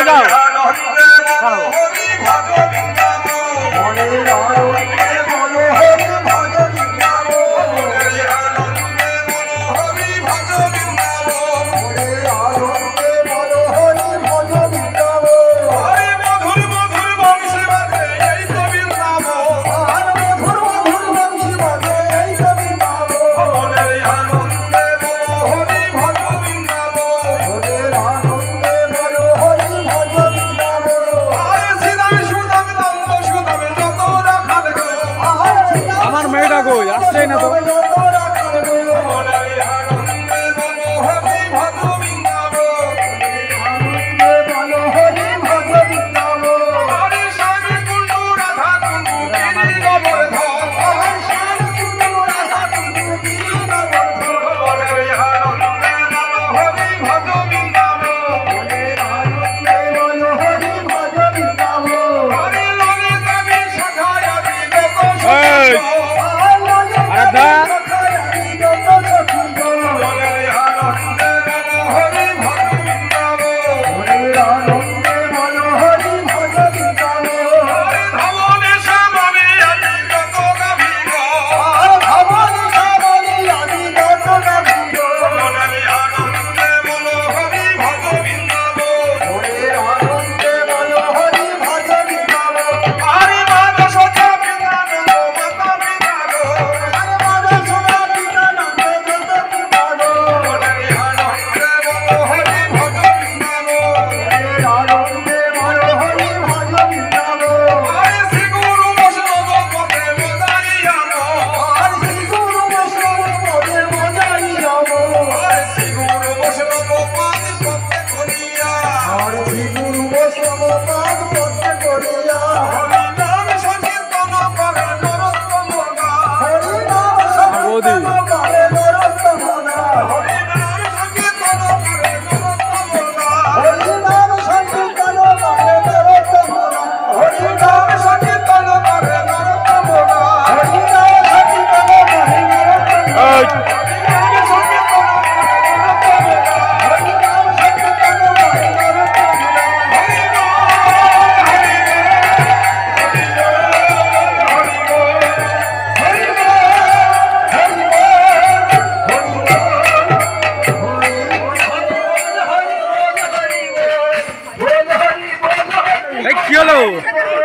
it out. ¡Ay, no! Pues.